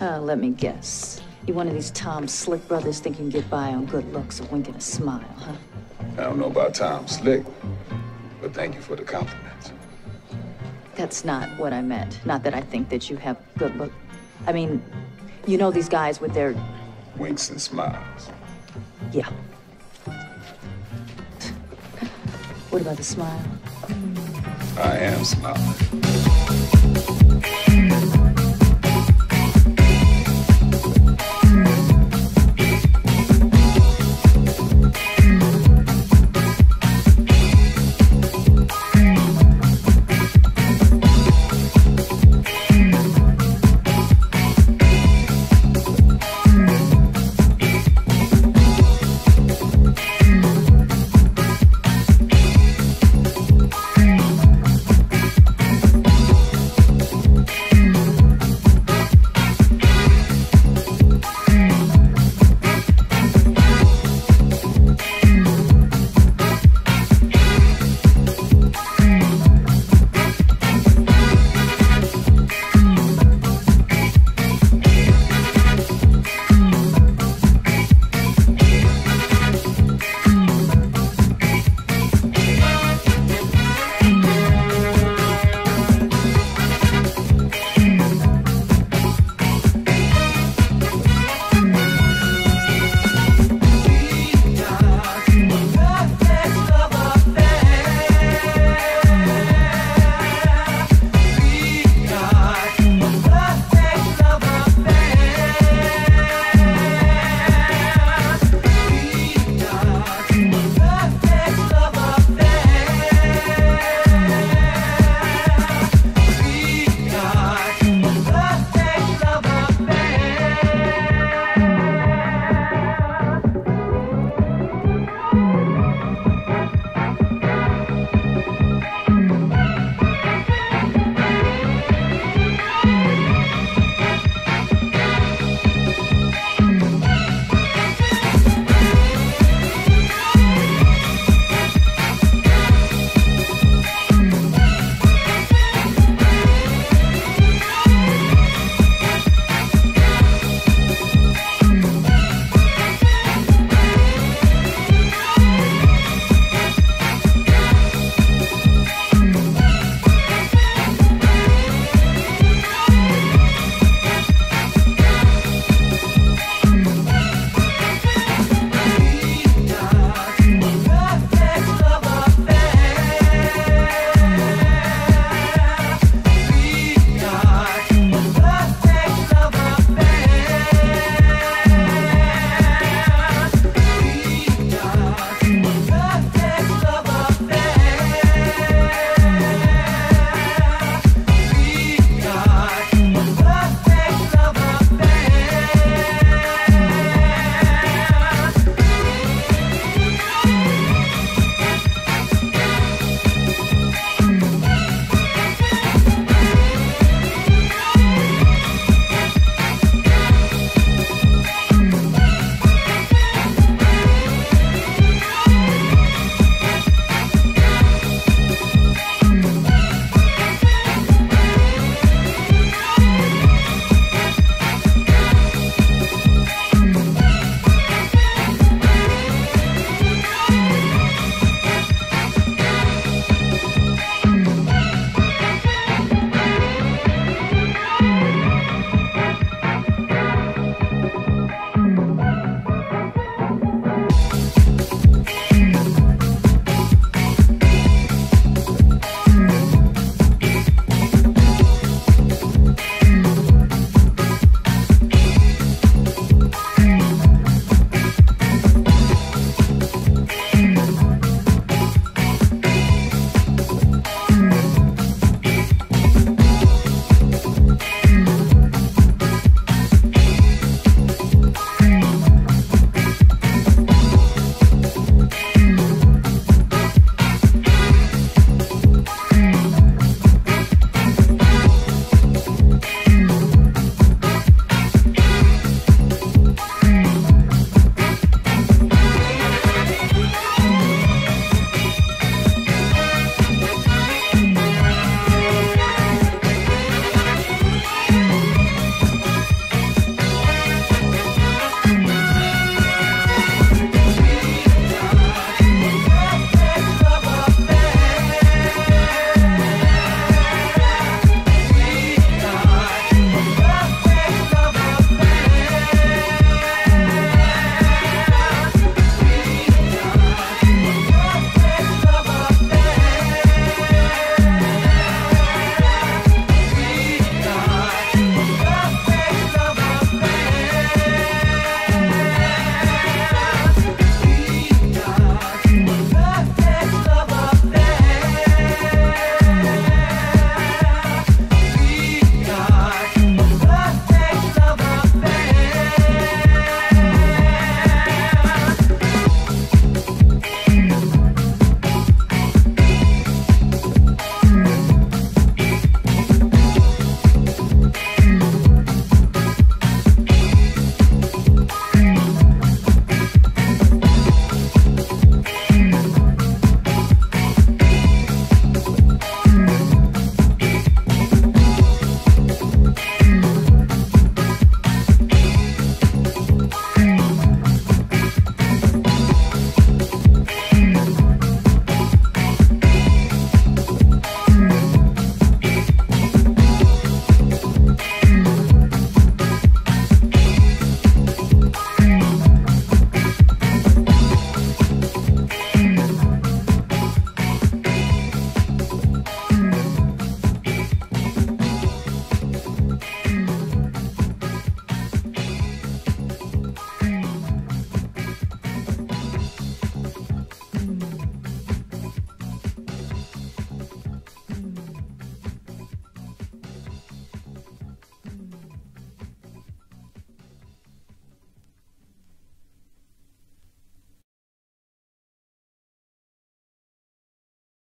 Uh, let me guess. You one of these Tom Slick brothers think you can get by on good looks, a wink and a smile, huh? I don't know about Tom Slick, but thank you for the compliment. That's not what I meant. Not that I think that you have good look. I mean, you know these guys with their Winks and smiles. yeah. What about the smile? I am smiling.